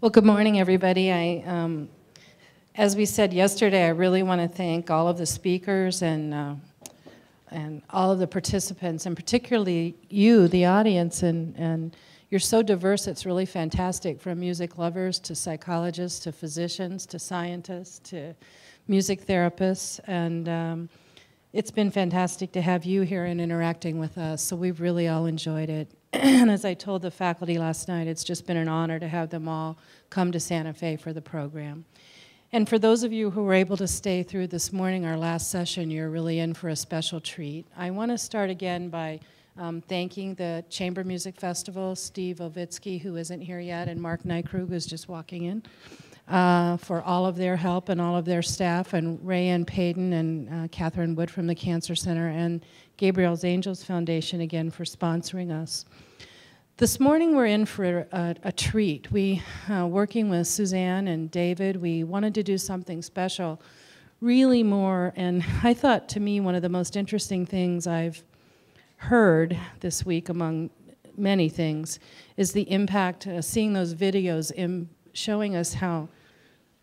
Well, good morning, everybody. I, um, as we said yesterday, I really want to thank all of the speakers and uh, and all of the participants, and particularly you, the audience, and and you're so diverse. It's really fantastic, from music lovers to psychologists to physicians to scientists to music therapists, and um, it's been fantastic to have you here and interacting with us. So we've really all enjoyed it. and as I told the faculty last night, it's just been an honor to have them all come to Santa Fe for the program. And for those of you who were able to stay through this morning, our last session, you're really in for a special treat. I want to start again by um, thanking the Chamber Music Festival, Steve Ovitsky, who isn't here yet, and Marc Neikrug, who's just walking in, uh, for all of their help and all of their staff, and Rayanne Payton and uh, Catherine Wood from the Cancer Center, and Gabrielle's Angels Foundation again for sponsoring us. This morning we're in for a, a treat. We, uh, working with Suzanne and David, we wanted to do something special, really more, and I thought to me one of the most interesting things I've heard this week among many things is the impact, uh, seeing those videos in showing us how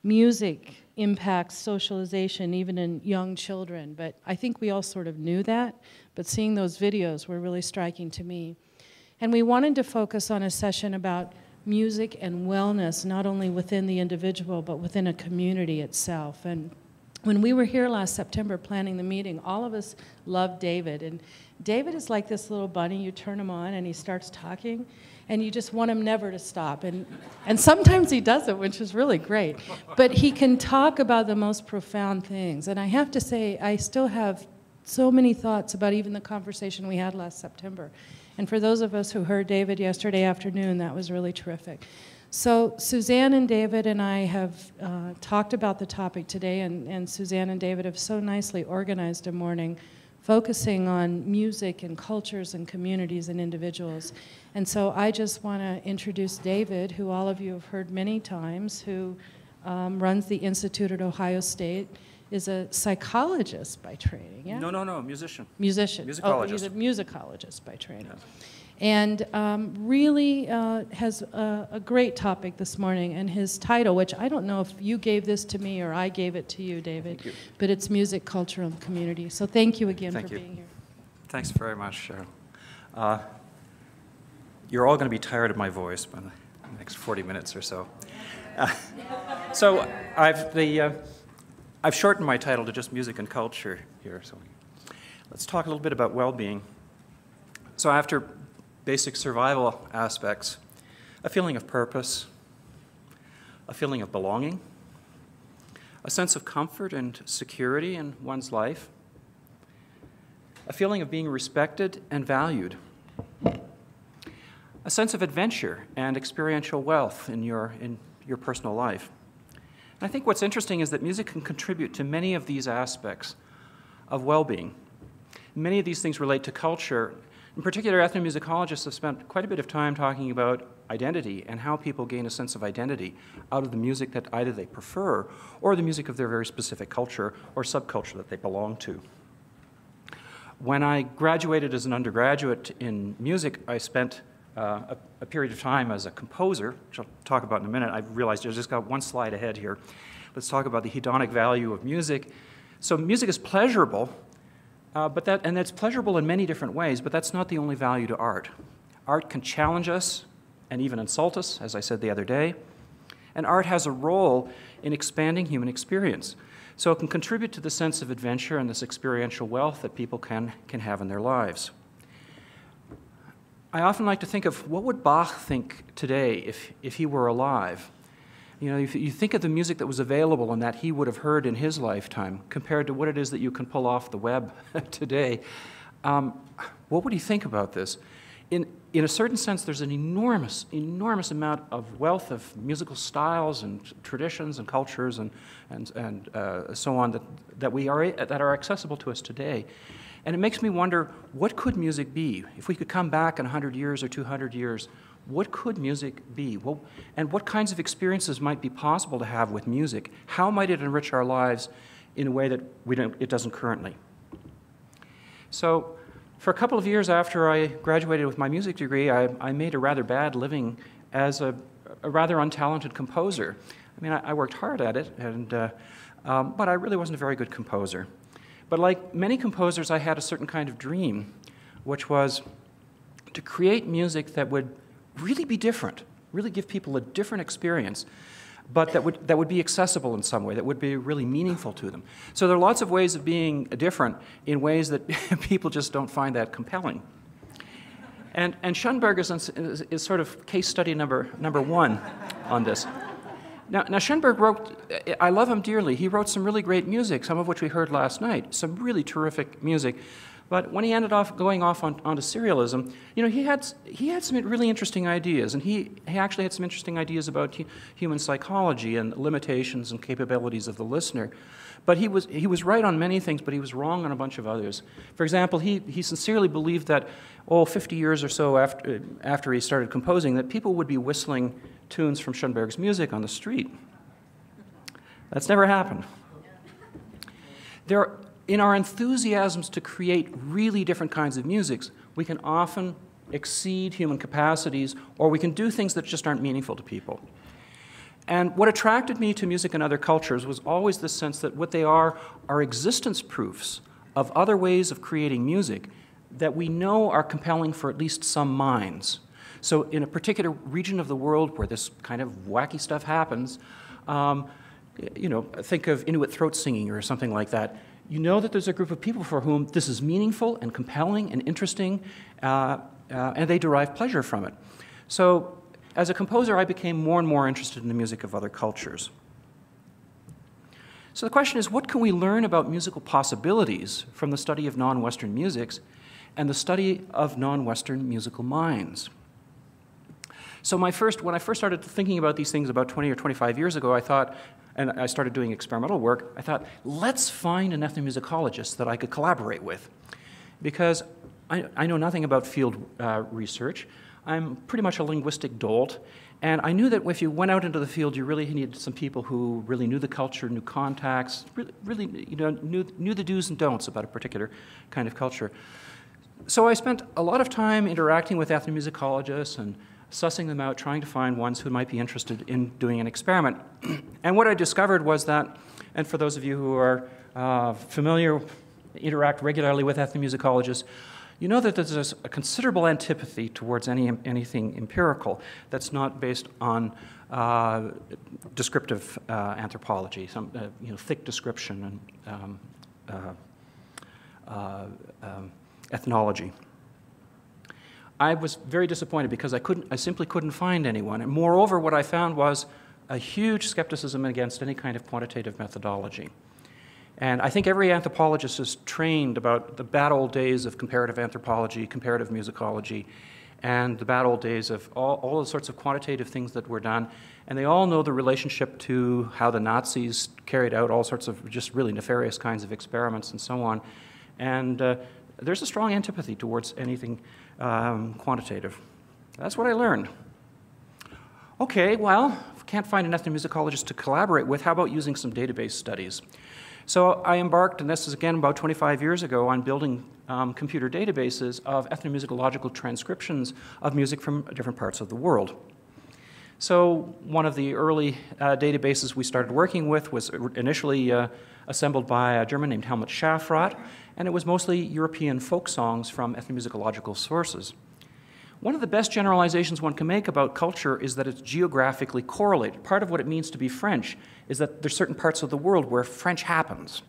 music impacts socialization even in young children. But I think we all sort of knew that, but seeing those videos were really striking to me. And we wanted to focus on a session about music and wellness, not only within the individual, but within a community itself. And when we were here last September planning the meeting, all of us loved David. And David is like this little bunny. You turn him on and he starts talking, and you just want him never to stop. And, and sometimes he does it, which is really great. But he can talk about the most profound things. And I have to say, I still have so many thoughts about even the conversation we had last September. And for those of us who heard David yesterday afternoon, that was really terrific. So Suzanne and David and I have uh, talked about the topic today, and, and Suzanne and David have so nicely organized a morning focusing on music and cultures and communities and individuals. And so I just want to introduce David, who all of you have heard many times, who um, runs the Institute at Ohio State is a psychologist by training, yeah? No, no, no, musician. Musician. Musicologist. Oh, he's a musicologist by training. And um, really uh, has a, a, great topic this morning, and his title, which I don't know if you gave this to me or I gave it to you, David, you. but it's Music, Culture, and Community. So thank you again thank for you. being here. Thanks very much, Cheryl. Uh, you're all going to be tired of my voice by the next 40 minutes or so. Uh, so I've the uh, I've shortened my title to just music and culture here. So let's talk a little bit about well-being. So after basic survival aspects, a feeling of purpose, a feeling of belonging, a sense of comfort and security in one's life, a feeling of being respected and valued, a sense of adventure and experiential wealth in your, in your personal life. I think what's interesting is that music can contribute to many of these aspects of well-being. Many of these things relate to culture. In particular, ethnomusicologists have spent quite a bit of time talking about identity and how people gain a sense of identity out of the music that either they prefer or the music of their very specific culture or subculture that they belong to. When I graduated as an undergraduate in music, I spent uh, a, a, period of time as a composer, which I'll talk about in a minute. I realized I just got one slide ahead here. Let's talk about the hedonic value of music. So music is pleasurable, uh, but that, and that's pleasurable in many different ways, but that's not the only value to art. Art can challenge us and even insult us, as I said the other day. And art has a role in expanding human experience. So it can contribute to the sense of adventure and this experiential wealth that people can, can have in their lives. I often like to think of what would Bach think today if, if he were alive? You know, if you think of the music that was available and that he would have heard in his lifetime compared to what it is that you can pull off the web today, um, what would he think about this? In, in a certain sense, there's an enormous, enormous amount of wealth of musical styles and traditions and cultures and, and, and uh, so on that, that, we are, that are accessible to us today. And it makes me wonder, what could music be? If we could come back in 100 years or 200 years, what could music be? Well, and what kinds of experiences might be possible to have with music? How might it enrich our lives in a way that we don't, it doesn't currently? So, for a couple of years after I graduated with my music degree, I, I made a rather bad living as a, a rather untalented composer. I mean, I, I worked hard at it, and, uh, um, but I really wasn't a very good composer. But like many composers, I had a certain kind of dream, which was to create music that would really be different, really give people a different experience, but that would, that would be accessible in some way, that would be really meaningful to them. So there are lots of ways of being different in ways that people just don't find that compelling. And, and Schoenberg is, is, is sort of case study number, number one on this. Now, now, Schoenberg wrote, I love him dearly. He wrote some really great music, some of which we heard last night, some really terrific music. But when he ended off going off on, onto serialism, you know, he had, he had some really interesting ideas, and he, he actually had some interesting ideas about hu human psychology and limitations and capabilities of the listener. But he was, he was right on many things, but he was wrong on a bunch of others. For example, he, he sincerely believed that, oh, 50 years or so after, uh, after he started composing, that people would be whistling tunes from Schoenberg's music on the street. That's never happened. There, in our enthusiasms to create really different kinds of musics, we can often exceed human capacities, or we can do things that just aren't meaningful to people. And what attracted me to music and other cultures was always the sense that what they are are existence proofs of other ways of creating music that we know are compelling for at least some minds. So, in a particular region of the world where this kind of wacky stuff happens, um, you know, think of Inuit throat singing or something like that. You know that there's a group of people for whom this is meaningful and compelling and interesting, uh, uh, and they derive pleasure from it. So, as a composer, I became more and more interested in the music of other cultures. So the question is what can we learn about musical possibilities from the study of non Western musics and the study of non Western musical minds? So my first, when I first started thinking about these things about 20 or 25 years ago, I thought, and I started doing experimental work, I thought, let's find an ethnomusicologist that I could collaborate with. Because I, I know nothing about field uh, research. I'm pretty much a linguistic dolt, and I knew that if you went out into the field, you really needed some people who really knew the culture, knew contacts, really, really you know, knew, knew the do's and don'ts about a particular kind of culture. So I spent a lot of time interacting with ethnomusicologists and sussing them out, trying to find ones who might be interested in doing an experiment. and what I discovered was that, and for those of you who are uh, familiar, interact regularly with ethnomusicologists, you know that there's a considerable antipathy towards any, anything empirical that's not based on uh, descriptive uh, anthropology, some uh, you know, thick description and um, uh, uh, um, ethnology. I was very disappointed because I, couldn't, I simply couldn't find anyone. And moreover, what I found was a huge skepticism against any kind of quantitative methodology. And I think every anthropologist is trained about the bad old days of comparative anthropology, comparative musicology, and the bad old days of all, all the sorts of quantitative things that were done. And they all know the relationship to how the Nazis carried out all sorts of just really nefarious kinds of experiments and so on. And uh, there's a strong antipathy towards anything um, quantitative. That's what I learned. Okay, well, can't find an ethnomusicologist to collaborate with, how about using some database studies? So I embarked, and this is again about 25 years ago, on building um, computer databases of ethnomusicological transcriptions of music from different parts of the world. So one of the early uh, databases we started working with was initially uh, assembled by a German named Helmut Schaffrath, and it was mostly European folk songs from ethnomusicological sources. One of the best generalizations one can make about culture is that it's geographically correlated. Part of what it means to be French is that there's certain parts of the world where French happens.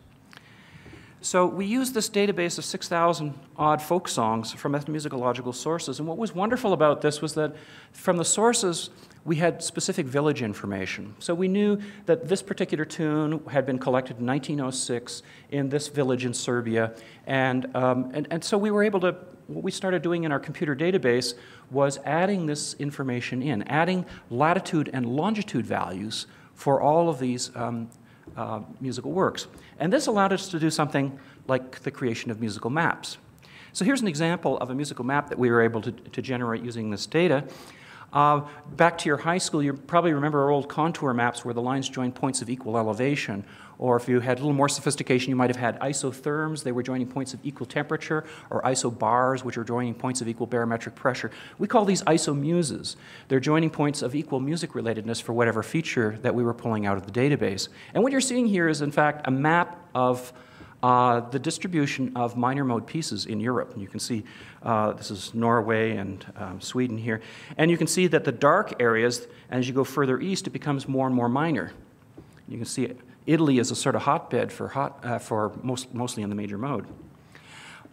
So we used this database of 6,000 odd folk songs from ethnomusicological sources, and what was wonderful about this was that from the sources we had specific village information. So we knew that this particular tune had been collected in 1906 in this village in Serbia. And, um, and, and so we were able to, what we started doing in our computer database was adding this information in, adding latitude and longitude values for all of these um, uh, musical works. And this allowed us to do something like the creation of musical maps. So here's an example of a musical map that we were able to, to generate using this data. Uh, back to your high school, you probably remember our old contour maps where the lines joined points of equal elevation. Or if you had a little more sophistication, you might have had isotherms, they were joining points of equal temperature, or isobars, which are joining points of equal barometric pressure. We call these isomuses. They're joining points of equal music relatedness for whatever feature that we were pulling out of the database. And what you're seeing here is, in fact, a map of uh, the distribution of minor mode pieces in Europe. And you can see uh, this is Norway and um, Sweden here. And you can see that the dark areas, as you go further east, it becomes more and more minor. You can see Italy is a sort of hotbed for, hot, uh, for most, mostly in the major mode.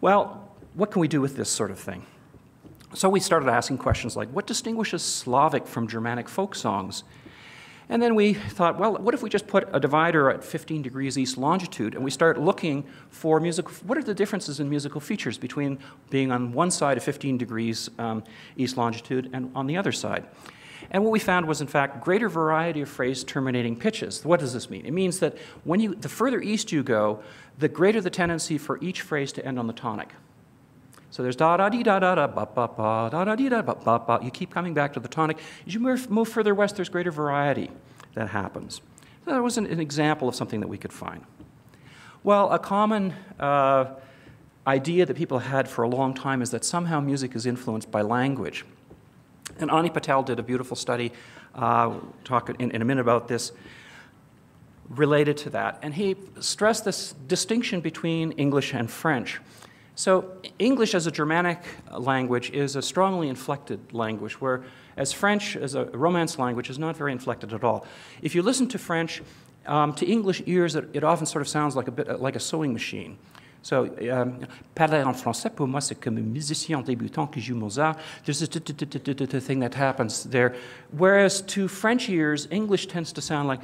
Well, what can we do with this sort of thing? So we started asking questions like, what distinguishes Slavic from Germanic folk songs? And then we thought, well, what if we just put a divider at 15 degrees east longitude and we start looking for musical, what are the differences in musical features between being on one side of 15 degrees um, east longitude and on the other side? And what we found was, in fact, greater variety of phrase terminating pitches. What does this mean? It means that when you, the further east you go, the greater the tendency for each phrase to end on the tonic. So there's da da dee da da da ba ba ba da da dee da ba ba ba. You keep coming back to the tonic. As you move, move further west, there's greater variety that happens. So that was an, an, example of something that we could find. Well, a common uh, idea that people had for a long time is that somehow music is influenced by language. And Ani Patel did a beautiful study, uh, talk in, in a minute about this, related to that. And he stressed this distinction between English and French. So English as a Germanic language is a strongly inflected language, whereas French as a Romance language is not very inflected at all. If you listen to French, um, to English ears, it, it, often sort of sounds like a bit like a sewing machine. So, um, parler en français, pour moi, c'est comme un musicien débutant qui joue Mozart. There's a thing that happens there. Whereas to French ears, English tends to sound like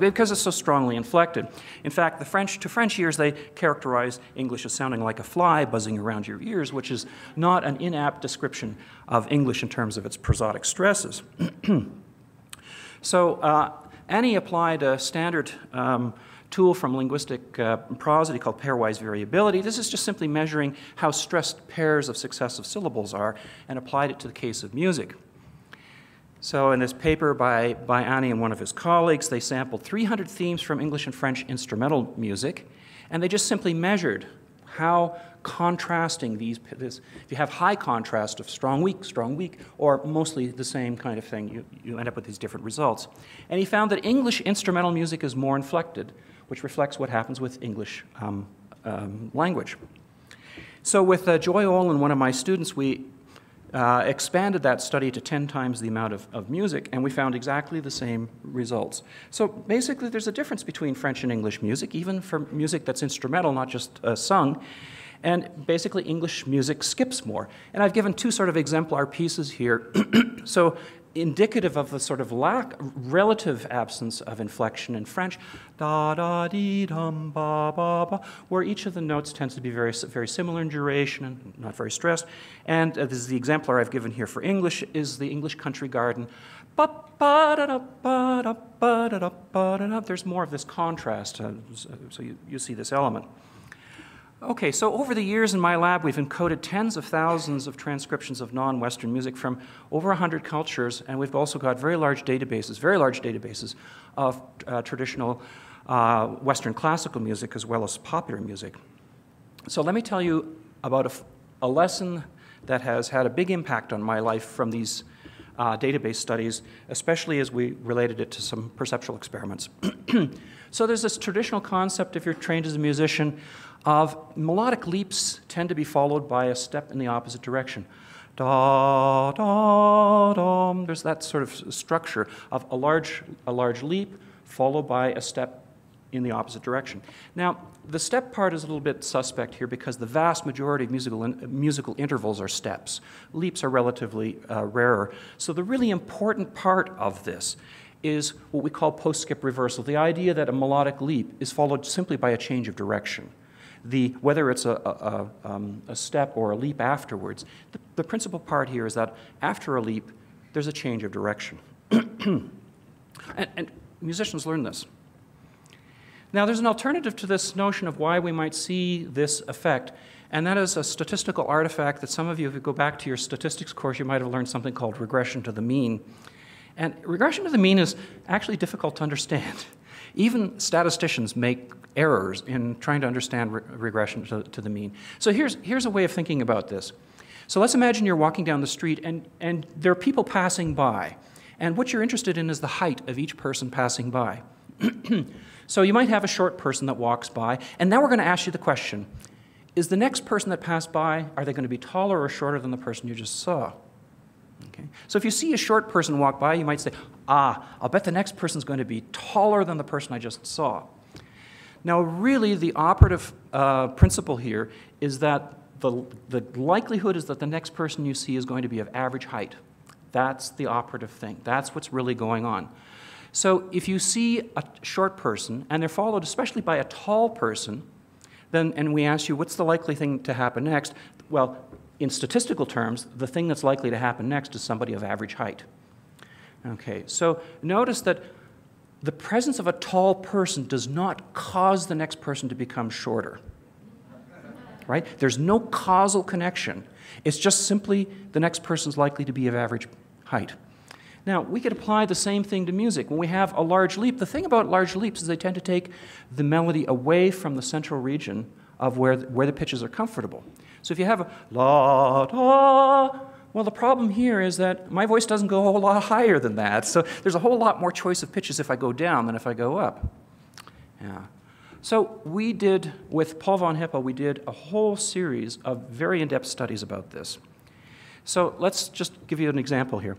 because it's so strongly inflected. In fact, the French, to French ears, they characterize English as sounding like a fly buzzing around your ears, which is not an inapt description of English in terms of its prosodic stresses. so, uh, Ani applied a standard um, tool from linguistic uh, prosody called pairwise variability. This is just simply measuring how stressed pairs of successive syllables are and applied it to the case of music. So in this paper by, by Ani and one of his colleagues, they sampled 300 themes from English and French instrumental music, and they just simply measured how contrasting these, this, if you have high contrast of strong, weak, strong, weak, or mostly the same kind of thing, you, you end up with these different results. And he found that English instrumental music is more inflected, which reflects what happens with English um, um, language. So with uh, Joy Ollen, one of my students, we uh, expanded that study to 10 times the amount of, of music, and we found exactly the same results. So basically, there's a difference between French and English music, even for music that's instrumental, not just uh, sung. And basically, English music skips more. And I've given two sort of exemplar pieces here. so indicative of the sort of lack, relative absence of inflection in French, da da dee dum ba ba ba, where each of the notes tends to be very very similar in duration and not very stressed. And uh, this is the exemplar I've given here for English is the English Country Garden. Ba, ba, da, da, ba, da, ba, da, da, ba, da, da. There's more of this contrast, uh, so you, you see this element. Okay, so over the years in my lab, we've encoded tens of thousands of transcriptions of non-Western music from over 100 cultures, and we've also got very large databases, very large databases of uh, traditional uh, Western classical music as well as popular music. So let me tell you about a, a lesson that has had a big impact on my life from these uh, database studies, especially as we related it to some perceptual experiments. so there's this traditional concept, if you're trained as a musician, of melodic leaps tend to be followed by a step in the opposite direction. Da, da, da. There's that sort of structure of a large, a large leap followed by a step in the opposite direction. Now, the step part is a little bit suspect here because the vast majority of musical, in, musical intervals are steps. Leaps are relatively uh, rarer. So the really important part of this is what we call post-skip reversal, the idea that a melodic leap is followed simply by a change of direction the, whether it's a, a, um, a step or a leap afterwards, the, the principal part here is that after a leap, there's a change of direction. and, and musicians learn this. Now, there's an alternative to this notion of why we might see this effect, And that is a statistical artifact that some of you, if you go back to your statistics course, you might have learned something called regression to the mean. And regression to the mean is actually difficult to understand. Even statisticians make errors in trying to understand re regression to, to, the mean. So here's, here's a way of thinking about this. So let's imagine you're walking down the street and, and there are people passing by. And what you're interested in is the height of each person passing by. so you might have a short person that walks by, and now we're going to ask you the question Is the next person that passed by, are they going to be taller or shorter than the person you just saw? Okay. So if you see a short person walk by, you might say, ah, I'll bet the next person's going to be taller than the person I just saw. Now, really, the operative uh, principle here is that the, the likelihood is that the next person you see is going to be of average height. That's the operative thing. That's what's really going on. So if you see a short person and they're followed especially by a tall person, then, and we ask you, what's the likely thing to happen next? Well, in statistical terms, the thing that's likely to happen next is somebody of average height. Okay, so notice that the presence of a tall person does not cause the next person to become shorter. Right? There's no causal connection. It's just simply the next person's likely to be of average height. Now, we could apply the same thing to music. When we have a large leap, the thing about large leaps is they tend to take the melody away from the central region of where, where the pitches are comfortable. So if you have a la, da, well, the problem here is that my voice doesn't go a whole lot higher than that. So there's a whole lot more choice of pitches if I go down than if I go up. Yeah. So we did, with Paul von Hippel, we did a whole series of very in-depth studies about this. So let's just give you an example here.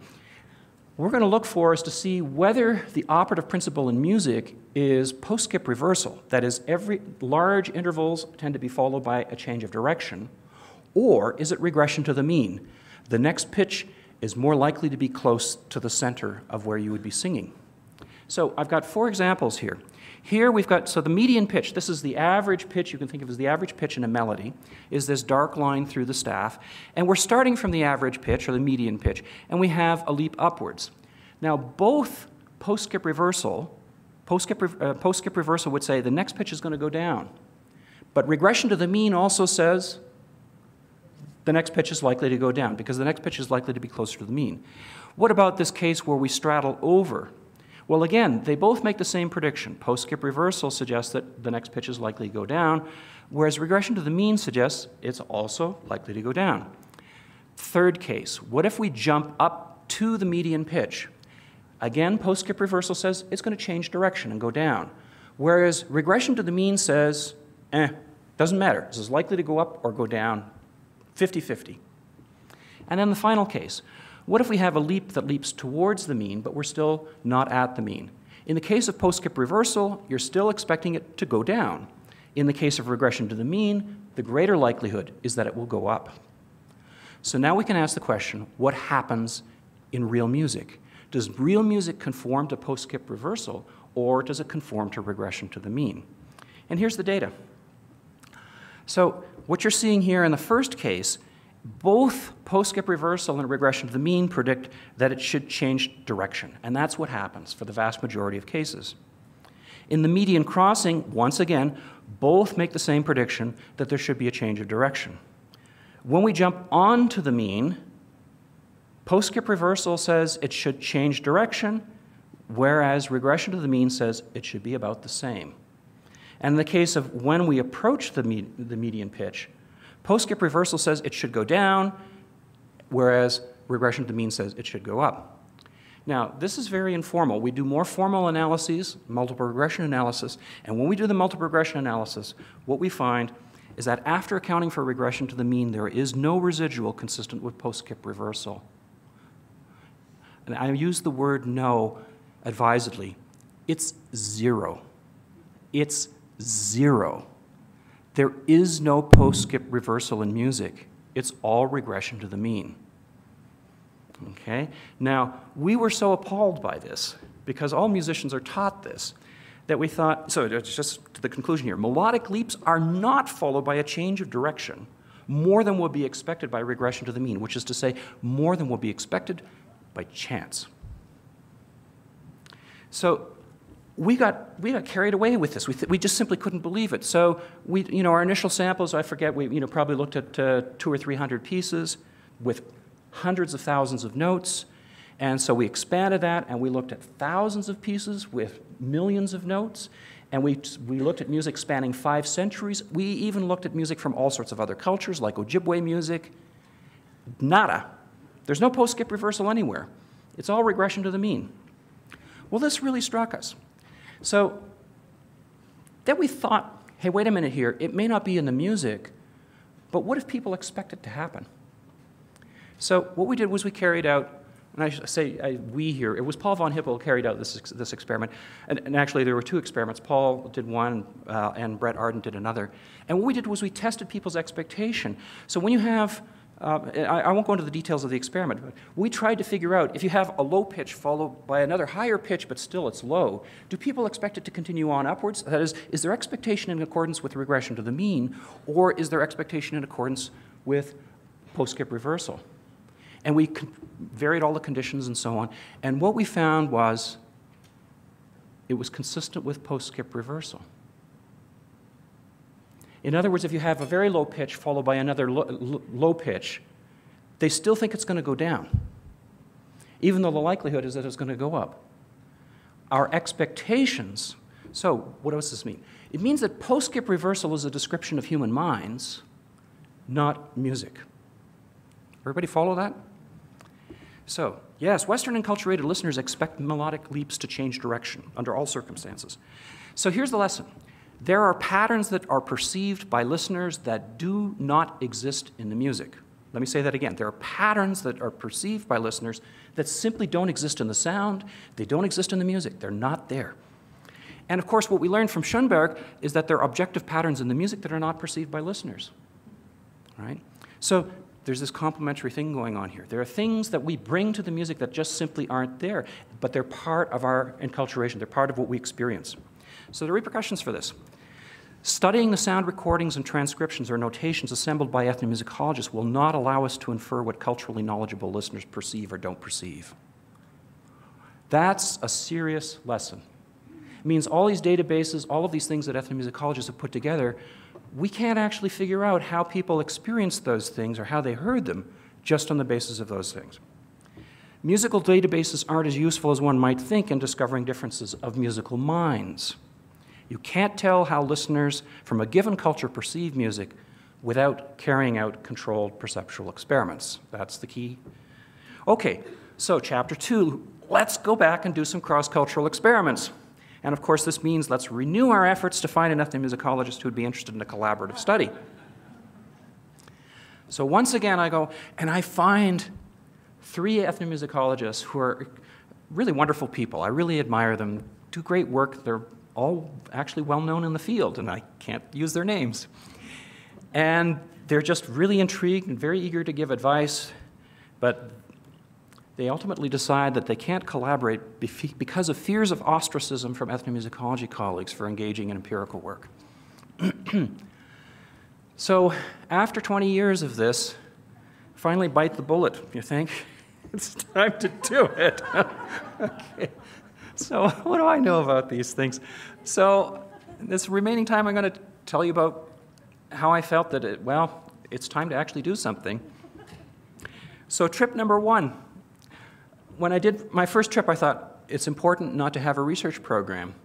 What We're going to look for is to see whether the operative principle in music is post-skip reversal. That is, every large intervals tend to be followed by a change of direction. Or is it regression to the mean? The next pitch is more likely to be close to the center of where you would be singing. So I've got four examples here. Here we've got, so the median pitch, this is the average pitch, you can think of as the average pitch in a melody, is this dark line through the staff. And we're starting from the average pitch, or the median pitch, and we have a leap upwards. Now both post-skip reversal, post-skip, uh, post-skip reversal would say the next pitch is going to go down. But regression to the mean also says the next pitch is likely to go down because the next pitch is likely to be closer to the mean. What about this case where we straddle over? Well, again, they both make the same prediction. Post-skip reversal suggests that the next pitch is likely to go down, whereas regression to the mean suggests it's also likely to go down. Third case, what if we jump up to the median pitch? Again, post-skip reversal says it's going to change direction and go down, whereas regression to the mean says, eh, doesn't matter. This is likely to go up or go down 50 50. And then the final case what if we have a leap that leaps towards the mean, but we're still not at the mean? In the case of post skip reversal, you're still expecting it to go down. In the case of regression to the mean, the greater likelihood is that it will go up. So now we can ask the question what happens in real music? Does real music conform to post skip reversal, or does it conform to regression to the mean? And here's the data. So what you're seeing here in the first case, both post-skip reversal and regression to the mean predict that it should change direction. And that's what happens for the vast majority of cases. In the median crossing, once again, both make the same prediction that there should be a change of direction. When we jump onto the mean, post-skip reversal says it should change direction, whereas regression to the mean says it should be about the same. And in the case of when we approach the, the median pitch, post-skip reversal says it should go down, whereas regression to the mean says it should go up. Now, this is very informal. We do more formal analyses, multiple regression analysis, and when we do the multiple regression analysis, what we find is that after accounting for regression to the mean, there is no residual consistent with post-skip reversal. And I use the word no advisedly. It's zero. It's zero. There is no post-skip reversal in music. It's all regression to the mean. Okay? Now, we were so appalled by this, because all musicians are taught this, that we thought, so it's just to the conclusion here, melodic leaps are not followed by a change of direction more than would be expected by regression to the mean, which is to say, more than would be expected by chance. So we got, we got carried away with this. We, th- we just simply couldn't believe it. So we, you know, our initial samples, I forget, we you know, probably looked at uh, two or three hundred pieces with hundreds of thousands of notes. And so we expanded that and we looked at thousands of pieces with millions of notes. And we, we looked at music spanning five centuries. We even looked at music from all sorts of other cultures, like Ojibwe music. Nada. There's no post skip reversal anywhere. It's all regression to the mean. Well, this really struck us. So then we thought, hey, wait a minute here. It may not be in the music, but what if people expect it to happen? So what we did was we carried out, and I say I, we here, it was Paul von Hippel carried out this, this experiment. And, and actually, there were two experiments. Paul did one, uh, and Bret Aarden did another. And what we did was we tested people's expectation. So when you have uh, I, I, won't go into the details of the experiment, but we tried to figure out if you have a low pitch followed by another higher pitch, but still it's low, do people expect it to continue on upwards? That is, is their expectation in accordance with regression to the mean, or is their expectation in accordance with post skip reversal? And we varied all the conditions and so on. And what we found was it was consistent with post skip reversal. In other words, if you have a very low pitch followed by another lo low pitch, they still think it's going to go down, even though the likelihood is that it's going to go up. Our expectations, so what does this mean? It means that post skip reversal is a description of human minds, not music. Everybody follow that? So, yes, Western enculturated listeners expect melodic leaps to change direction under all circumstances. So here's the lesson there are patterns that are perceived by listeners that do not exist in the music. Let me say that again. There are patterns that are perceived by listeners that simply don't exist in the sound, they don't exist in the music, they're not there. And of course, what we learned from Schoenberg is that there are objective patterns in the music that are not perceived by listeners. Right? So there's this complementary thing going on here. There are things that we bring to the music that just simply aren't there, but they're part of our enculturation, they're part of what we experience. So the repercussions for this. Studying the sound recordings and transcriptions or notations assembled by ethnomusicologists will not allow us to infer what culturally knowledgeable listeners perceive or don't perceive. That's a serious lesson. It means all these databases, all of these things that ethnomusicologists have put together, we can't actually figure out how people experienced those things or how they heard them just on the basis of those things. Musical databases aren't as useful as one might think in discovering differences of musical minds. You can't tell how listeners from a given culture perceive music without carrying out controlled perceptual experiments. That's the key. Okay, so chapter two, let's go back and do some cross-cultural experiments. And of course, this means let's renew our efforts to find an ethnomusicologist who would be interested in a collaborative study. So once again, I go and I find three ethnomusicologists who are really wonderful people. I really admire them, do great work. They're all actually well known in the field, and I can't use their names. And they're just really intrigued and very eager to give advice, but they ultimately decide that they can't collaborate because of fears of ostracism from ethnomusicology colleagues for engaging in empirical work. so, after 20 years of this, finally bite the bullet, you think? It's time to do it. okay. So, what do I know about these things? So, this remaining time, I'm going to tell you about how I felt that, it, well, it's time to actually do something. So, trip number one. When I did my first trip, I thought it's important not to have a research program.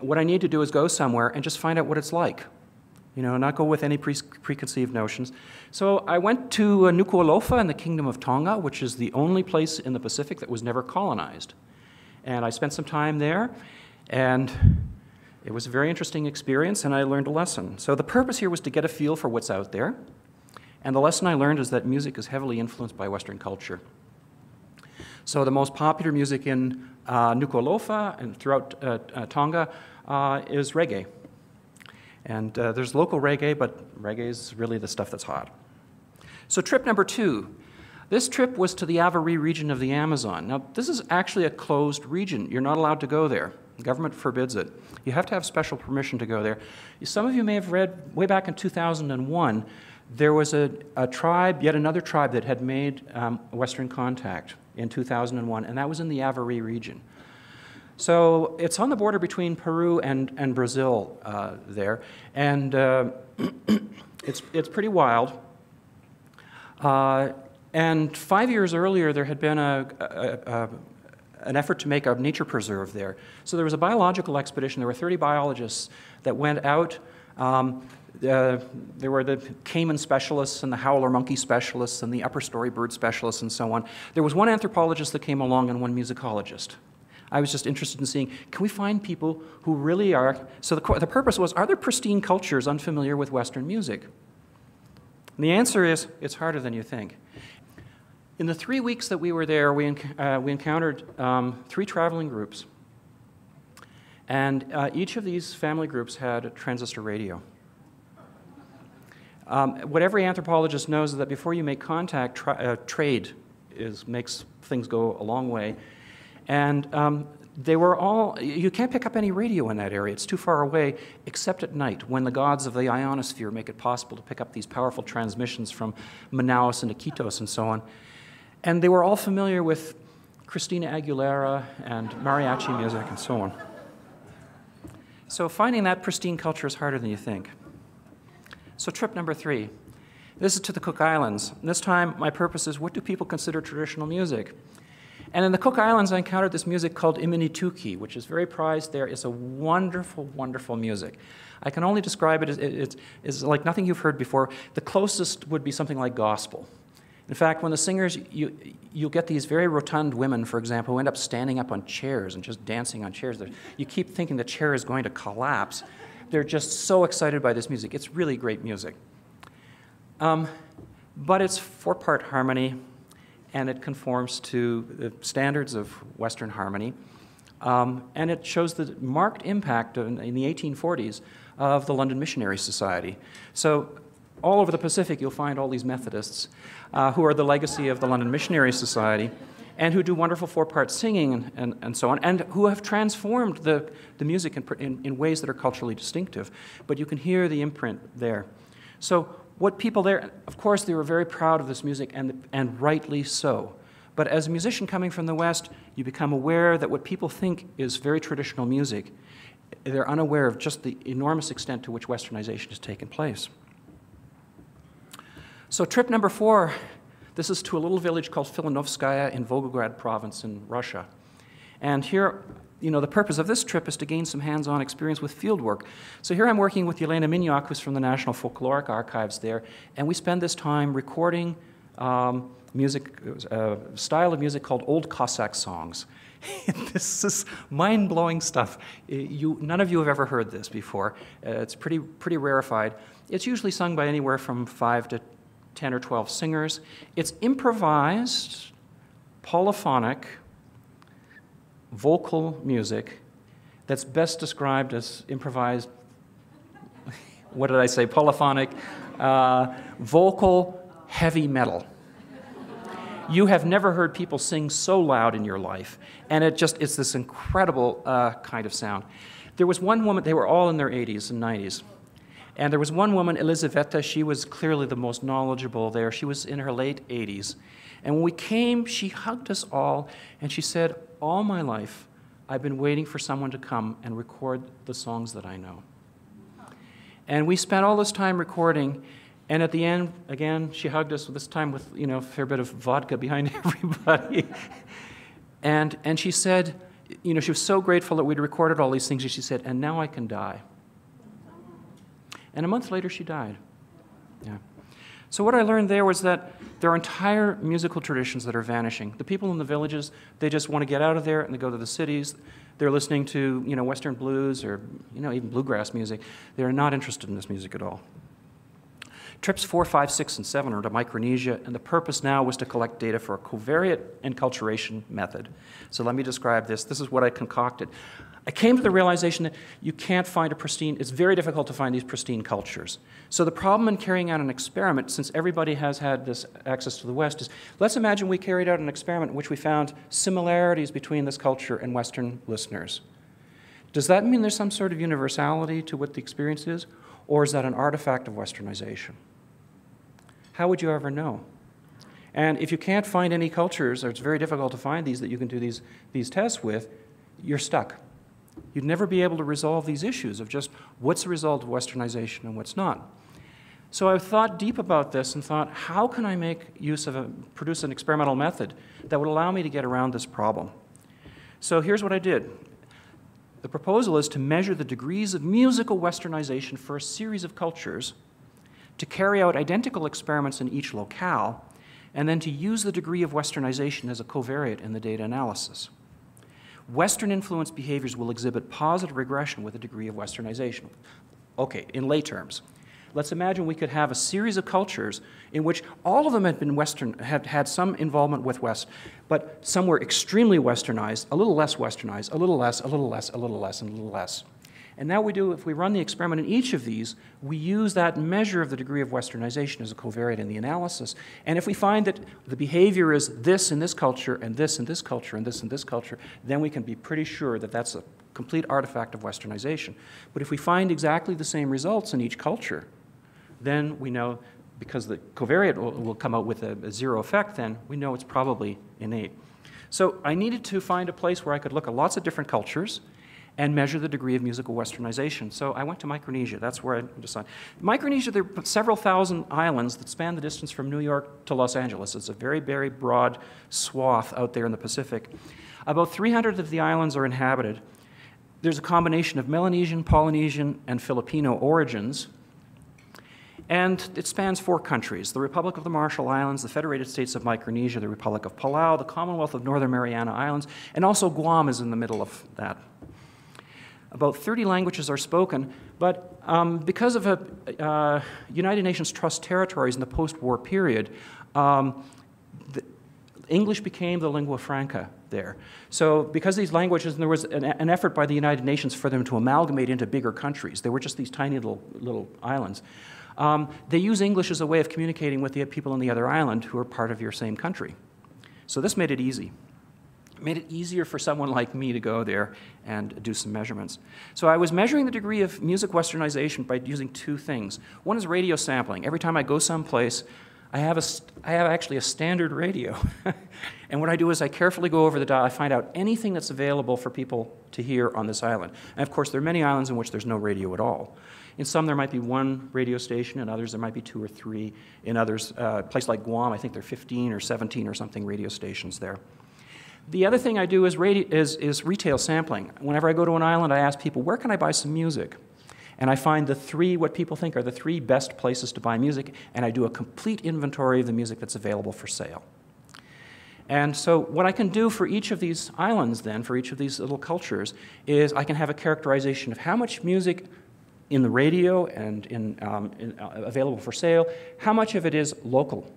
What I need to do is go somewhere and just find out what it's like. You know, not go with any pre preconceived notions. So I went to Nuku'alofa in the Kingdom of Tonga, which is the only place in the Pacific that was never colonized. And I spent some time there, and it was a very interesting experience, and I learned a lesson. So the purpose here was to get a feel for what's out there. And the lesson I learned is that music is heavily influenced by Western culture. So the most popular music in uh, Nuku'alofa and throughout uh, uh, Tonga uh, is reggae. And uh, there's local reggae, but reggae is really the stuff that's hot. So trip number two this trip was to the Javari region of the Amazon. Now, this is actually a closed region. You're not allowed to go there. The government forbids it. You have to have special permission to go there. Some of you may have read way back in 2001, there was a, a tribe, yet another tribe, that had made um, Western contact in 2001, and that was in the Javari region. So it's on the border between Peru and, and Brazil uh, there, and uh, it's, it's pretty wild. Uh, and five years earlier, there had been a, a, a, an effort to make a nature preserve there. So there was a biological expedition. There were 30 biologists that went out. Um, uh, there were the caiman specialists and the howler monkey specialists and the upper story bird specialists and so on. There was one anthropologist that came along and one musicologist. I was just interested in seeing can we find people who really are. So the, the purpose was are there pristine cultures unfamiliar with Western music? And the answer is it's harder than you think. In the three weeks that we were there, we, uh, we encountered um, three traveling groups. And uh, each of these family groups had a transistor radio. Um, what every anthropologist knows is that before you make contact, tra uh, trade is, makes things go a long way. And um, they were all, you can't pick up any radio in that area. It's too far away, except at night, when the gods of the ionosphere make it possible to pick up these powerful transmissions from Manaus and Iquitos and so on. And they were all familiar with Christina Aguilera and mariachi music and so on. So finding that pristine culture is harder than you think. So trip number three. This is to the Cook Islands. This time, my purpose is what do people consider traditional music? And in the Cook Islands, I encountered this music called imene tuki, which is very prized there. It's a wonderful, wonderful music. I can only describe it as it's, it's like nothing you've heard before. The closest would be something like gospel. In fact, when the singers, you, you'll get these very rotund women, for example, who end up standing up on chairs and just dancing on chairs. You keep thinking the chair is going to collapse. They're just so excited by this music. It's really great music. Um, but it's four part harmony, and it conforms to the standards of Western harmony. Um, and it shows the marked impact in, in the 1840s of the London Missionary Society. So all over the Pacific, you'll find all these Methodists uh, who are the legacy of the London Missionary Society and who do wonderful four part singing and, and, and, so on, and who have transformed the, the music in, in, in ways that are culturally distinctive. But you can hear the imprint there. So, what people there, of course, they were very proud of this music, and, and rightly so. But as a musician coming from the West, you become aware that what people think is very traditional music, they're unaware of just the enormous extent to which westernization has taken place. So, trip number four this is to a little village called Filonovskaya in Volgograd province in Russia. And here, you know, the purpose of this trip is to gain some hands on experience with fieldwork. So here I'm working with Yelena Minyak, who's from the National Folkloric Archives there, and we spend this time recording um, music, uh, style of music called Old Cossack songs. this is mind-blowing stuff. You, none of you have ever heard this before. Uh, it's pretty, pretty rarefied. It's usually sung by anywhere from five to 10 or 12 singers. It's improvised, polyphonic, vocal music that's best described as improvised, what did I say, polyphonic, uh, vocal heavy metal. You have never heard people sing so loud in your life, and it just it's this incredible uh, kind of sound. There was one woman, they were all in their 80s and 90s. And there was one woman, Elizaveta, she was clearly the most knowledgeable there. She was in her late 80s. And when we came, she hugged us all and she said, All my life, I've been waiting for someone to come and record the songs that I know. And we spent all this time recording. And at the end, again, she hugged us, this time with you know, a fair bit of vodka behind everybody. and, and she said, you know, she was so grateful that we'd recorded all these things. And she said, and now I can die. And a month later, she died. Yeah. So what I learned there was that there are entire musical traditions that are vanishing. The people in the villages, they just want to get out of there and they go to the cities. They're listening to, you know, Western blues or, you know, even bluegrass music. They're not interested in this music at all. Trips four, five, six, and seven are to Micronesia, and the purpose now was to collect data for a covariate enculturation method. So let me describe this. This is what I concocted. I came to the realization that you can't find a pristine, it's very difficult to find these pristine cultures. So the problem in carrying out an experiment, since everybody has had this access to the West, is let's imagine we carried out an experiment in which we found similarities between this culture and Western listeners. Does that mean there's some sort of universality to what the experience is, or is that an artifact of Westernization? How would you ever know? And if you can't find any cultures, or it's very difficult to find these that you can do these, these tests with, you're stuck. You'd never be able to resolve these issues of just what's the result of westernization and what's not. So I thought deep about this and thought, how can I make use of a, produce an experimental method that would allow me to get around this problem? So here's what I did. The proposal is to measure the degrees of musical westernization for a series of cultures, to carry out identical experiments in each locale, and then to use the degree of westernization as a covariate in the data analysis. Western influenced behaviors will exhibit positive regression with a degree of westernization. Okay, in lay terms, let's imagine we could have a series of cultures in which all of them had been Western, had had some involvement with West, but some were extremely Westernized, a little less Westernized, a little less, a little less, a little less, and a little less. And now we do, if we run the experiment in each of these, we use that measure of the degree of westernization as a covariate in the analysis. And if we find that the behavior is this in this culture, and this in this culture, and this in this culture, then we can be pretty sure that that's a complete artifact of westernization. But if we find exactly the same results in each culture, then we know, because the covariate will, will come out with a, a zero effect, then we know it's probably innate. So I needed to find a place where I could look at lots of different cultures and measure the degree of musical westernization. So I went to Micronesia. That's where I decided. Micronesia, there are several thousand islands that span the distance from New York to Los Angeles. It's a very, very broad swath out there in the Pacific. About 300 of the islands are inhabited. There's a combination of Melanesian, Polynesian, and Filipino origins. And it spans four countries the Republic of the Marshall Islands, the Federated States of Micronesia, the Republic of Palau, the Commonwealth of Northern Mariana Islands, and also Guam is in the middle of that. About 30 languages are spoken, but um, because of a, uh, United Nations Trust territories in the post war period, um, English became the lingua franca there. So, because these languages, and there was an, an, effort by the United Nations for them to amalgamate into bigger countries, they were just these tiny little, little islands. Um, they use English as a way of communicating with the people on the other island who are part of your same country. So, this made it easy made it easier for someone like me to go there and do some measurements. So I was measuring the degree of music westernization by using two things. One is radio sampling. Every time I go someplace, I have, a, I have actually a standard radio. and what I do is I carefully go over the dial, I find out anything that's available for people to hear on this island. And of course, there are many islands in which there's no radio at all. In some, there might be one radio station, in others, there might be two or three. In others, uh, a place like Guam, I think there are 15 or 17 or something radio stations there. The other thing I do is, is, is retail sampling. Whenever I go to an island, I ask people, where can I buy some music? And I find the three, what people think are the three best places to buy music, and I do a complete inventory of the music that's available for sale. And so, what I can do for each of these islands, then, for each of these little cultures, is I can have a characterization of how much music in the radio and in, um, in, uh, available for sale, how much of it is local,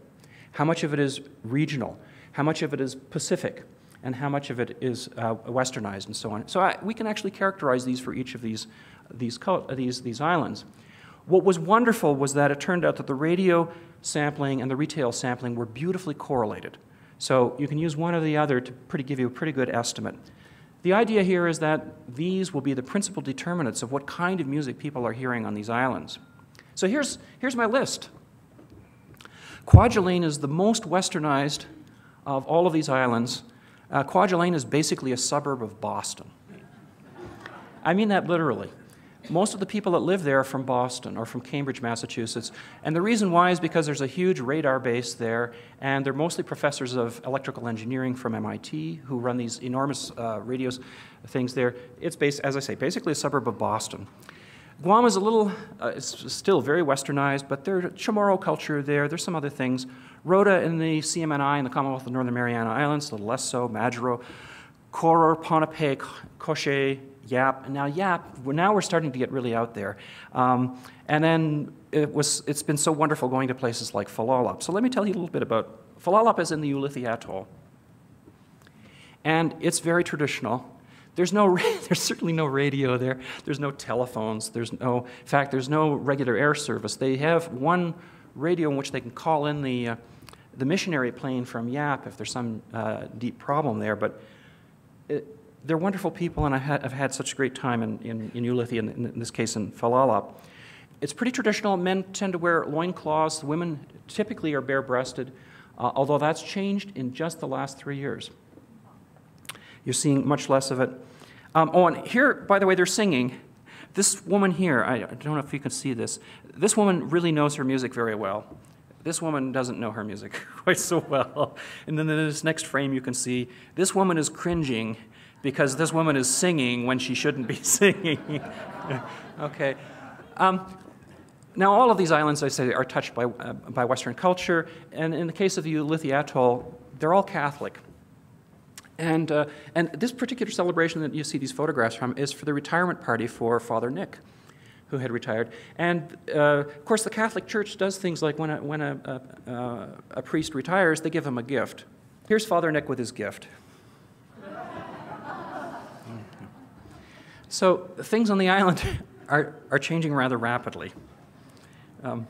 how much of it is regional, how much of it is Pacific, and how much of it is uh, westernized and so on. So I, we can actually characterize these for each of these, these, these, these islands. What was wonderful was that it turned out that the radio sampling and the retail sampling were beautifully correlated. So you can use one or the other to pretty, give you a pretty good estimate. The idea here is that these will be the principal determinants of what kind of music people are hearing on these islands. So here's, here's my list. Kwajalein is the most westernized of all of these islands uh, Kwajalein is basically a suburb of Boston. I mean that literally. Most of the people that live there are from Boston or from Cambridge, Massachusetts. And the reason why is because there's a huge radar base there, and they're mostly professors of electrical engineering from MIT who run these enormous uh, radios things there. It's, based, as I say, basically a suburb of Boston. Guam is a little, uh, it's still very westernized, but there's Chamorro culture there. There's some other things. Rota in the CNMI in the Commonwealth of Northern Mariana Islands, a little less so, Majuro, Koror, Ponape, Kosrae, Yap. And now Yap, now we're starting to get really out there. Um, and then it was, it's been so wonderful going to places like Falalap. So let me tell you a little bit about, Falalap is in the Ulithi Atoll. And it's very traditional. There's, no, there's certainly no radio there. There's no telephones. There's no, in fact, there's no regular air service. They have one radio in which they can call in the, uh, the missionary plane from Yap if there's some uh, deep problem there. But it, they're wonderful people, and I have had such a great time in, in, in Ulithi, and in this case in Falalap. It's pretty traditional. Men tend to wear loincloths. Women typically are bare-breasted, uh, although that's changed in just the last three years. You're seeing much less of it. Um, oh, and here, by the way, they're singing. This woman here, I don't know if you can see this, this woman really knows her music very well. This woman doesn't know her music quite so well. And then in this next frame, you can see this woman is cringing because this woman is singing when she shouldn't be singing. okay. Um, now, all of these islands, I say, are touched by, uh, by Western culture, and in the case of the Ulithi Atoll, they're all Catholic. And, uh, and this particular celebration that you see these photographs from is for the retirement party for Father Nick, who had retired. And uh, of course, the Catholic Church does things like when, a, when a, a, a priest retires, they give him a gift. Here's Father Nick with his gift. So things on the island are, are changing rather rapidly. Um,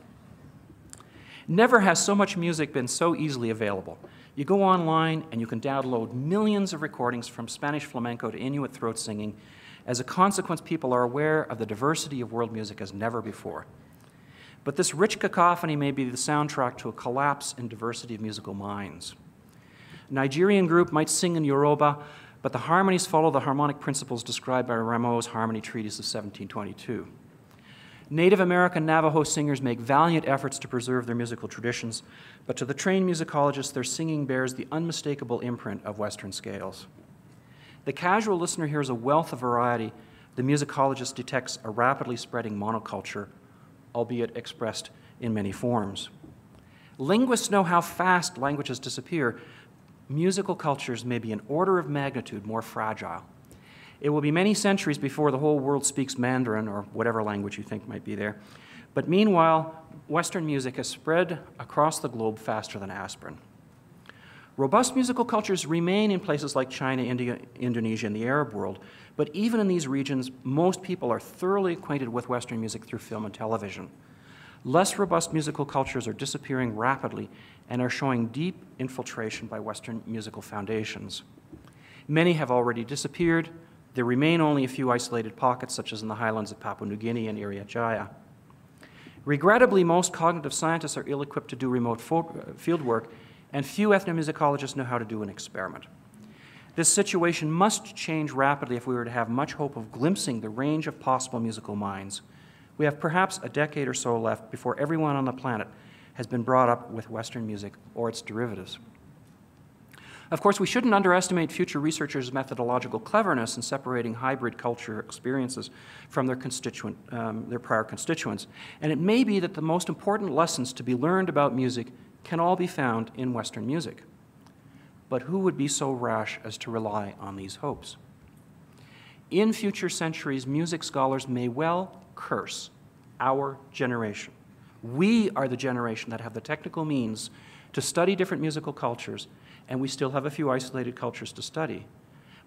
never has so much music been so easily available. You go online and you can download millions of recordings from Spanish flamenco to Inuit throat singing. As a consequence, people are aware of the diversity of world music as never before. But this rich cacophony may be the soundtrack to a collapse in diversity of musical minds. A Nigerian group might sing in Yoruba, but the harmonies follow the harmonic principles described by Rameau's Harmony Treatise of 1722. Native American Navajo singers make valiant efforts to preserve their musical traditions, but to the trained musicologist, their singing bears the unmistakable imprint of Western scales. The casual listener hears a wealth of variety. The musicologist detects a rapidly spreading monoculture, albeit expressed in many forms. Linguists know how fast languages disappear. Musical cultures may be an order of magnitude more fragile. It will be many centuries before the whole world speaks Mandarin or whatever language you think might be there. But meanwhile, Western music has spread across the globe faster than aspirin. Robust musical cultures remain in places like China, India, Indonesia, and the Arab world, but even in these regions, most people are thoroughly acquainted with Western music through film and television. Less robust musical cultures are disappearing rapidly and are showing deep infiltration by Western musical foundations. Many have already disappeared, there remain only a few isolated pockets, such as in the highlands of Papua New Guinea and Irian Jaya. Regrettably, most cognitive scientists are ill equipped to do remote uh, field work, and few ethnomusicologists know how to do an experiment. This situation must change rapidly if we were to have much hope of glimpsing the range of possible musical minds. We have perhaps a decade or so left before everyone on the planet has been brought up with Western music or its derivatives. Of course, we shouldn't underestimate future researchers' methodological cleverness in separating hybrid culture experiences from their, constituent, um, their prior constituents. And it may be that the most important lessons to be learned about music can all be found in Western music. But who would be so rash as to rely on these hopes? In future centuries, music scholars may well curse our generation. We are the generation that have the technical means to study different musical cultures and we still have a few isolated cultures to study.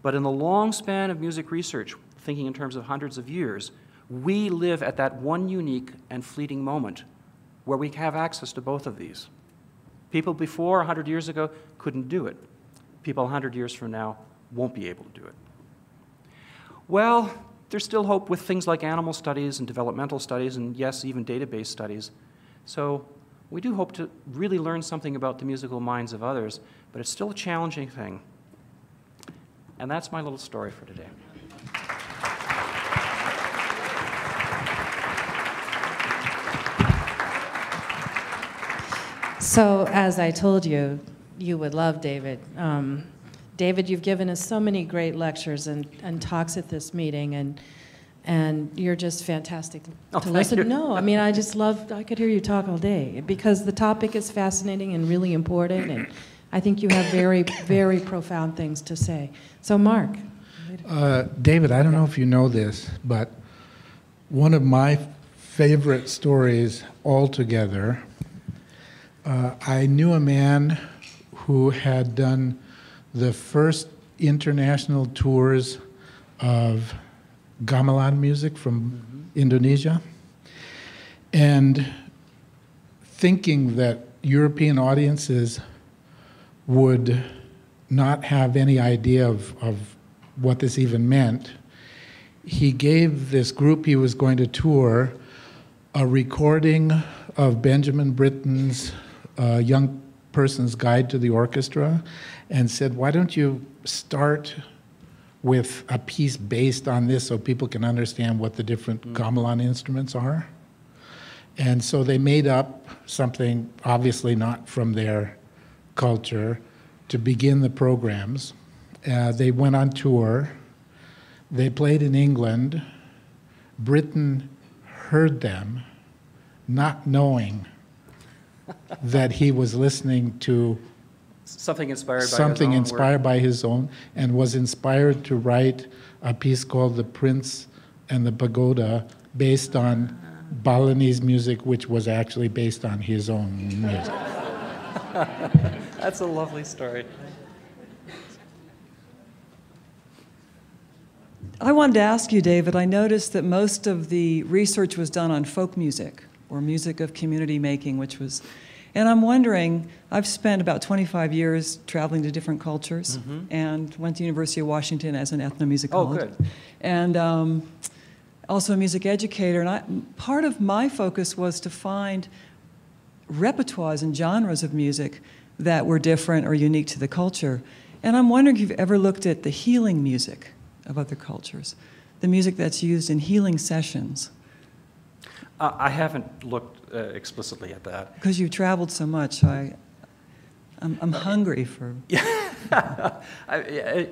But in the long span of music research, thinking in terms of hundreds of years, we live at that one unique and fleeting moment where we have access to both of these. People before 100 years ago couldn't do it. People 100 years from now won't be able to do it. Well, there's still hope with things like animal studies and developmental studies, and yes, even database studies. So we do hope to really learn something about the musical minds of others but it's still a challenging thing. And that's my little story for today. So, as I told you, you would love David. Um, David, you've given us so many great lectures and, and talks at this meeting, and and you're just fantastic to, oh, listen. You. No, I mean, I just love. I could hear you talk all day because the topic is fascinating and really important, and I think you have very, very profound things to say. So, Marc. Uh, David, I don't know if you know this, but one of my favorite stories altogether, uh, I knew a man who had done the first international tours of gamelan music from mm-hmm. Indonesia. And thinking that European audiences would not have any idea of, of what this even meant, he gave this group he was going to tour a recording of Benjamin Britten's uh, Young Person's Guide to the Orchestra and said, Why don't you start with a piece based on this so people can understand what the different gamelan instruments are. And so they made up something obviously not from their culture to begin the programs. Uh, they went on tour. They played in England. Britten heard them, not knowing that he was listening to Something inspired by his something own inspired work. by his own, and was inspired to write a piece called The Prince and the Pagoda, based on Balinese music, which was actually based on his own music. That's a lovely story. I wanted to ask you, David, I noticed that most of the research was done on folk music or music of community making, which was, and I'm wondering, I've spent about 25 years traveling to different cultures and went to University of Washington as an ethnomusicologist. Oh, good. And um, also a music educator. And I, part of my focus was to find repertoires and genres of music that were different or unique to the culture. And I'm wondering if you've ever looked at the healing music of other cultures, the music that's used in healing sessions, Uh, I haven't looked uh, explicitly at that. because you've traveled so much. I, I'm, I'm hungry for. I, I,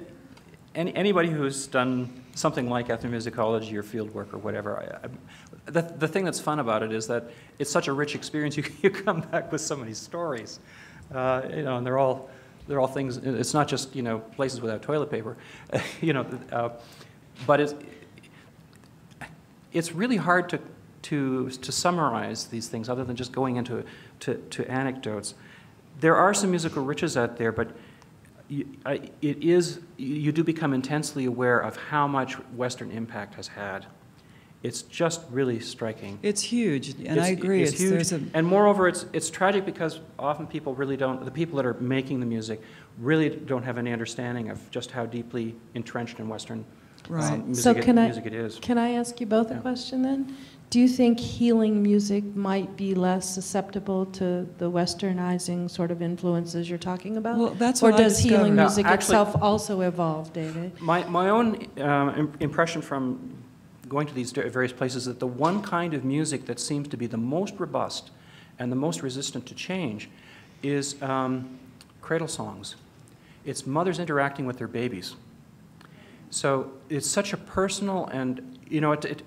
any, anybody who's done something like ethnomusicology or field work or whatever, I, I, the, the thing that's fun about it is that it's such a rich experience. You, you come back with so many stories, uh, you know, and they're all they're all things. It's not just you know places without toilet paper, you know, uh, but it's it's really hard to, to, to summarize these things other than just going into to, to anecdotes. There are some musical riches out there, but you, I, it is, you do become intensely aware of how much Western impact has had. It's just really striking. It's huge, and I agree. It's, It's, huge. a, And moreover, it's, it's tragic because often people really don't, the people that are making the music really don't have any understanding of just how deeply entrenched in Western um, Right. music, So it, can I- music it is. Can I ask you both a question then? Do you think healing music might be less susceptible to the westernizing sort of influences you're talking about? Well, that's or what I does healing discovered. Now, music actually- itself also evolve, David? My, my own um, im- impression from going to these various places that the one kind of music that seems to be the most robust and the most resistant to change is um, cradle songs. It's mothers interacting with their babies. So it's such a personal and, you know, it, it,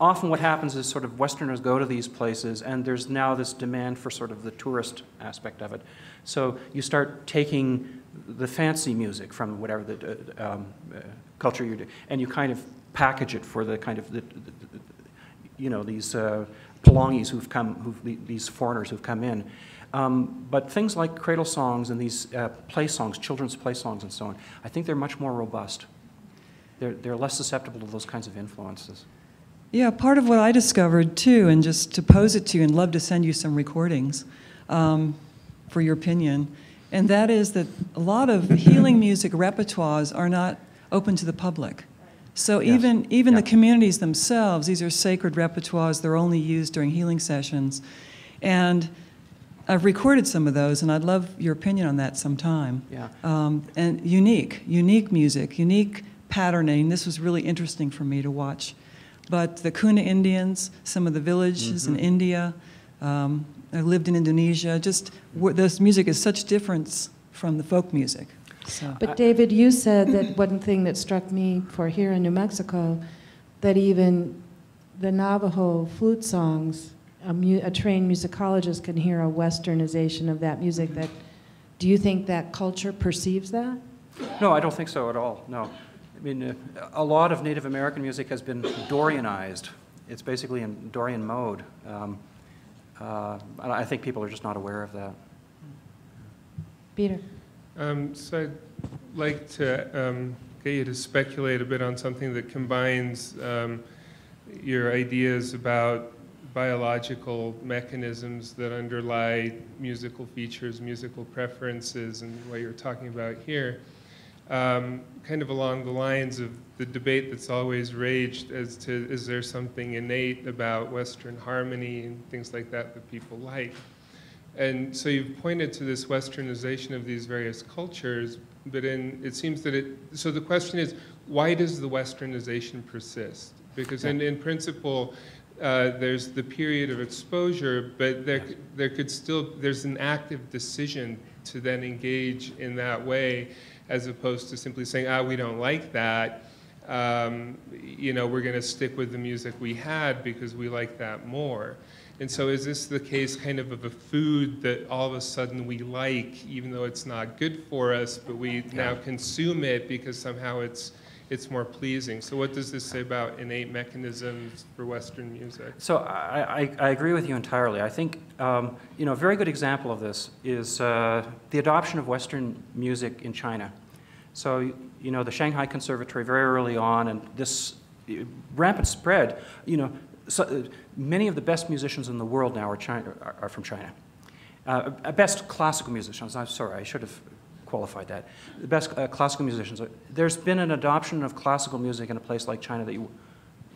often what happens is sort of Westerners go to these places and there's now this demand for sort of the tourist aspect of it. So you start taking the fancy music from whatever the uh, um, uh, culture you're doing, and you kind of package it for the kind of the, the, you know these uh, who've come, who've, these foreigners who've come in. Um, but things like cradle songs and these uh, play songs, children's play songs and so on, I think they're much more robust. They're, they're less susceptible to those kinds of influences. Yeah, part of what I discovered too, and just to pose it to you, and love to send you some recordings um, for your opinion, and that is that a lot of healing music repertoires are not open to the public. So Yes. even even the communities themselves, these are sacred repertoires. They're only used during healing sessions, and I've recorded some of those, and I'd love your opinion on that sometime. Yeah. Um, and unique, unique music, unique patterning. This was really interesting for me to watch. But the Kuna Indians, some of the villages in India, um, I lived in Indonesia. Just this music is such difference from the folk music. So But David, you said that one thing that struck me for here in New Mexico, that even the Navajo flute songs, a, mu- a trained musicologist can hear a westernization of that music. That, do you think that culture perceives that? No, I don't think so at all. No. I mean, uh, a lot of Native American music has been Dorianized. It's basically in Dorian mode. Um, uh, and I think people are just not aware of that. Peter? Um, so I'd like to um, get you to speculate a bit on something that combines um, your ideas about biological mechanisms that underlie musical features, musical preferences, and what you're talking about here. Um, kind of along the lines of the debate that's always raged as to is there something innate about Western harmony and things like that that people like. And so you've pointed to this westernization of these various cultures, but in, it seems that it, so the question is, why does the westernization persist? Because in, in principle, uh, there's the period of exposure, but there, there could still, there's an active decision to then engage in that way, as opposed to simply saying, ah, we don't like that. Um, you know, we're going to stick with the music we had because we like that more. And so, is this the case kind of of a food that all of a sudden we like, even though it's not good for us, but we now consume it because somehow it's it's more pleasing. So, what does this say about innate mechanisms for Western music? So I, I, I agree with you entirely. I think um, you know a very good example of this is uh, the adoption of Western music in China. So you know the Shanghai Conservatory very early on, and this uh, rampant spread. You know, so, uh, many of the best musicians in the world now are, China, are, are from China. Uh, best classical musicians. I'm sorry, I should have qualified that. The best uh, classical musicians. There's been an adoption of classical music in a place like China that you,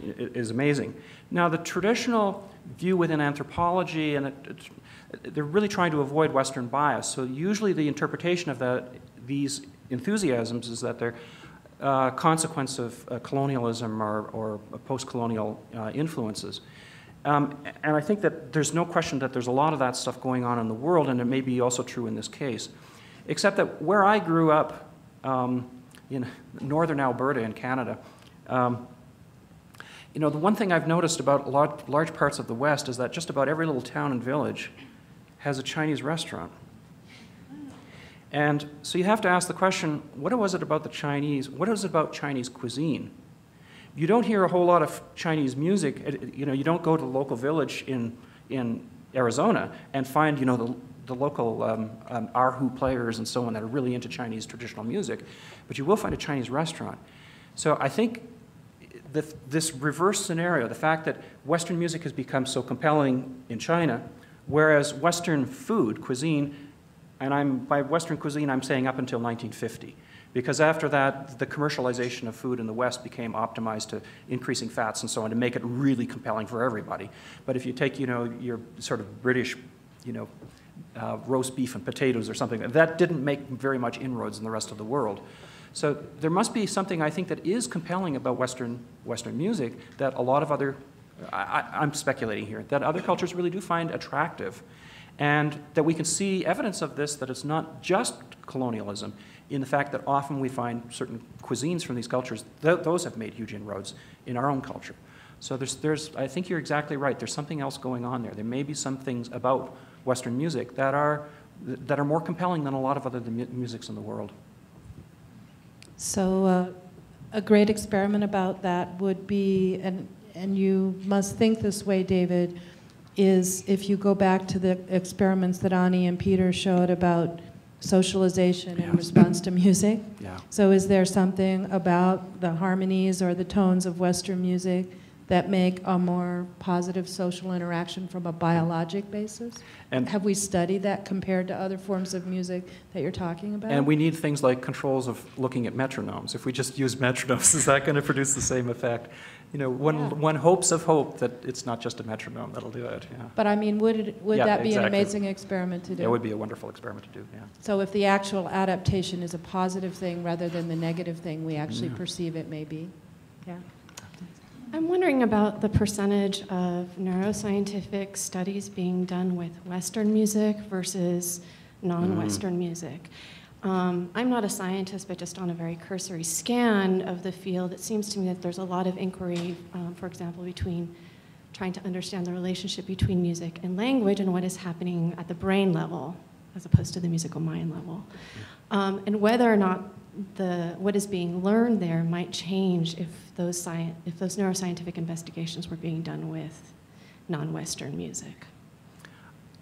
is amazing. Now, the traditional view within anthropology, and it, they're really trying to avoid Western bias. So usually the interpretation of that, these enthusiasms is that they're uh, consequence of uh, colonialism or, or post-colonial uh, influences. Um, and I think that there's no question that there's a lot of that stuff going on in the world, and it may be also true in this case. Except that where I grew up um, in northern Alberta in Canada, um, you know, the one thing I've noticed about large, large parts of the West is that just about every little town and village has a Chinese restaurant. And so you have to ask the question, what was it about the Chinese, what is it about Chinese cuisine? You don't hear a whole lot of Chinese music, you know, you don't go to the local village in, in Arizona and find, you know, the, the local um, um, erhu players and so on that are really into Chinese traditional music, but you will find a Chinese restaurant. So I think the, this reverse scenario, the fact that Western music has become so compelling in China, whereas Western food, cuisine, and I'm, by Western cuisine, I'm saying up until 1950. Because after that, the commercialization of food in the West became optimized to increasing fats and so on to make it really compelling for everybody. But if you take, you know, your sort of British, you know, uh, roast beef and potatoes or something. That didn't make very much inroads in the rest of the world. So there must be something I think that is compelling about Western, Western music that a lot of other, I, am speculating here, that other cultures really do find attractive. And that we can see evidence of this, that it's not just colonialism, in the fact that often we find certain cuisines from these cultures, th those have made huge inroads in our own culture. So there's, there's, I think you're exactly right. There's something else going on there. There may be some things about Western music that are, that are more compelling than a lot of other musics in the world. So uh, a great experiment about that would be, and, and you must think this way, David, is if you go back to the experiments that Ani and Peter showed about socialization in response to music. Yeah. So is there something about the harmonies or the tones of Western music that make a more positive social interaction from a biologic basis? And Have we studied that compared to other forms of music that you're talking about? And we need things like controls of looking at metronomes. If we just use metronomes, is that going to produce the same effect? You know, one, Yeah. one hopes of hope that it's not just a metronome that'll do it, yeah. But I mean, would, it, would Yeah, that be an amazing experiment to do? It would be a wonderful experiment to do, yeah. So if the actual adaptation is a positive thing rather than the negative thing we actually Yeah. perceive it may be? Yeah. I'm wondering about the percentage of neuroscientific studies being done with Western music versus non Western mm-hmm. music. Um, I'm not a scientist, but just on a very cursory scan of the field, it seems to me that there's a lot of inquiry, um, for example, between trying to understand the relationship between music and language and what is happening at the brain level as opposed to the musical mind level. Um, and whether or not the, what is being learned there might change if those, if those neuroscientific investigations were being done with non-Western music.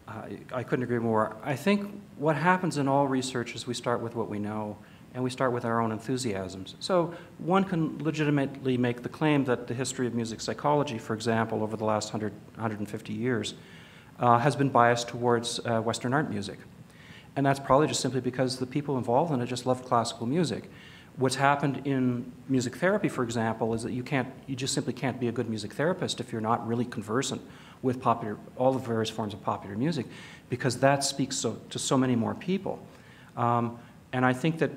I, I couldn't agree more. I think what happens in all research is we start with what we know and we start with our own enthusiasms. So one can legitimately make the claim that the history of music psychology, for example, over the last 100, 150 years, uh, has been biased towards uh, Western art music. And that's probably just simply because the people involved in it just loved classical music. What's happened in music therapy, for example, is that you can't, you just simply can't be a good music therapist if you're not really conversant with popular, all the various forms of popular music, because that speaks so, to so many more people. Um, and I think that,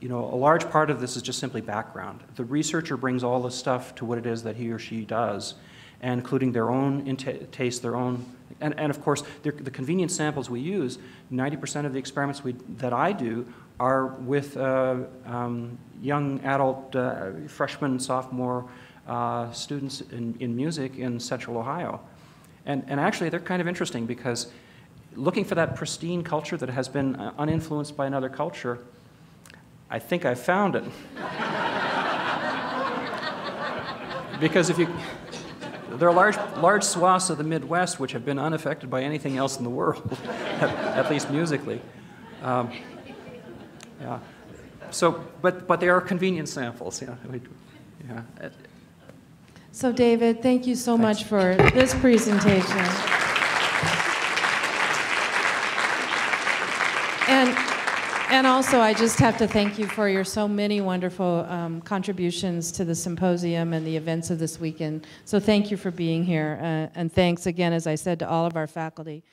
you know, a large part of this is just simply background. The researcher brings all the stuff to what it is that he or she does, and including their own taste, their own, and, and of course, the the convenience samples we use, 90% of the experiments we, that I do are with uh, um, young adult uh, freshman, sophomore uh, students in, in music in central Ohio. And, and actually, they're kind of interesting because looking for that pristine culture that has been uh, uninfluenced by another culture, I think I found it. because if you, there are large, large swaths of the Midwest which have been unaffected by anything else in the world, at, at least musically. Um, yeah. So, but, but they are convenient samples. Yeah. Yeah. So David, thank you so Thanks. much for this presentation. And, and also, I just have to thank you for your so many wonderful um, contributions to the symposium and the events of this weekend. So thank you for being here. Uh, and thanks again, as I said, to all of our faculty.